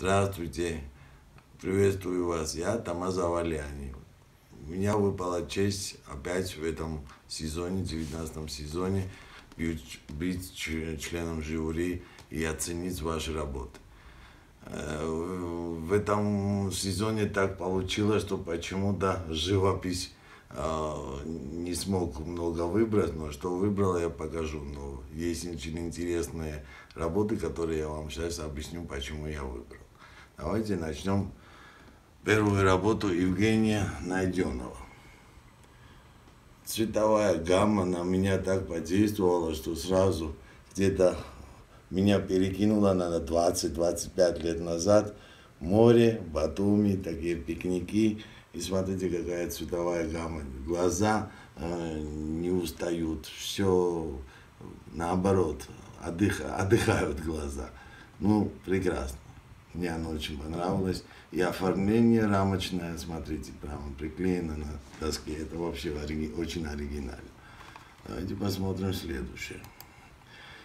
Здравствуйте, приветствую вас, я Тамаза Валяни. У меня выпала честь опять в этом сезоне, 19 сезоне, быть членом жюри и оценить ваши работы. Э, в этом сезоне так получилось, что почему-то живопись э, не смог много выбрать, но что выбрал, я покажу. Но есть очень интересные работы, которые я вам сейчас объясню, почему я выбрал. Давайте начнем первую работу Евгения Найденова. Цветовая гамма на меня так подействовала, что сразу где-то меня перекинуло на 20-25 лет назад. Море, Батуми, такие пикники. И смотрите, какая цветовая гамма. Глаза э, не устают. Все наоборот, отдых, отдыхают глаза. Ну, прекрасно. Мне оно очень понравилось. И оформление рамочное, смотрите, прямо приклеено на доске. Это вообще очень оригинально. Давайте посмотрим следующее.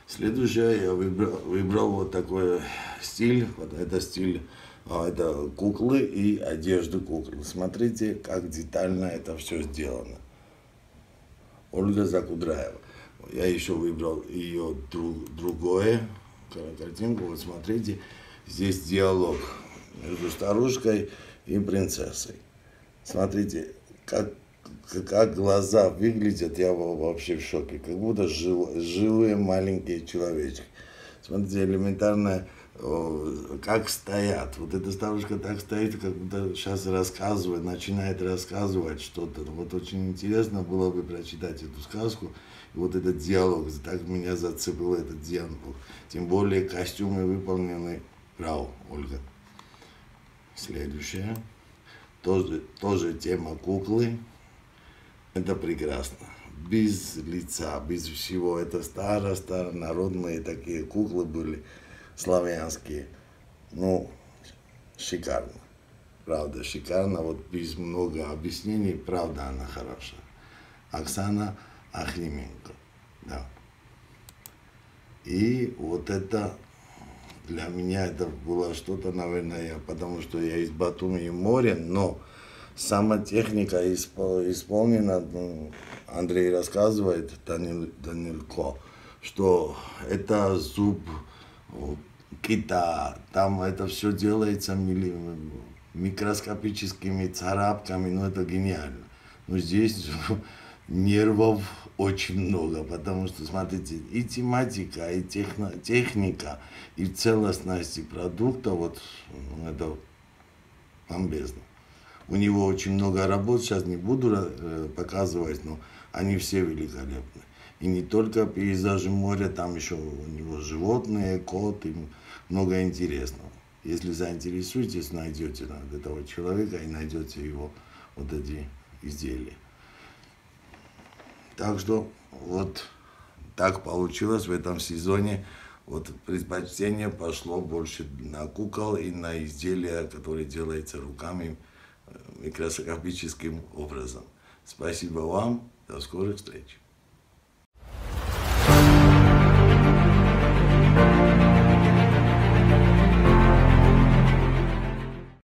Следующее я выбрал, выбрал вот такой стиль. Вот это стиль, а, это куклы и одежды кукол. Смотрите, как детально это все сделано. Ольга Закудраева. Я еще выбрал ее друг, другое картинку. Вот смотрите, здесь диалог между старушкой и принцессой. Смотрите, как, как глаза выглядят, я вообще в шоке. Как будто жив, живые маленькие человечки. Смотрите, элементарно, как стоят. Вот эта старушка так стоит, как будто сейчас рассказывает, начинает рассказывать что-то. Вот очень интересно было бы прочитать эту сказку. И вот этот диалог, так меня зацепил этот диалог. Тем более костюмы выполнены Браво, Ольга. Следующее. Тоже, тоже тема куклы. Это прекрасно. Без лица, без всего. Это старо-старо народные такие куклы были, славянские. Ну, шикарно. Правда, шикарно. Вот без много объяснений, правда, она хороша. Оксана Ахрименко. Да. И вот это для меня это было что-то, наверное, потому что я из Батуми и моря, но сама техника исполнена, ну, Андрей рассказывает, Данил, Данилко, что это зуб кита, там это все делается микроскопическими царапками, ну это гениально. Но здесь нервов очень много, потому что, смотрите, и тематика, и техно, техника, и целостность продукта, вот это бомбезно. У него очень много работ, сейчас не буду э, показывать, но они все великолепны. И не только пейзажи моря, там еще у него животные, кот и много интересного. Если заинтересуетесь, найдете этого человека и найдете его вот эти изделия. Так что вот так получилось в этом сезоне. Вот предпочтение пошло больше на кукол и на изделия, которые делаются руками э, микроскопическим образом. Спасибо вам. До скорых встреч.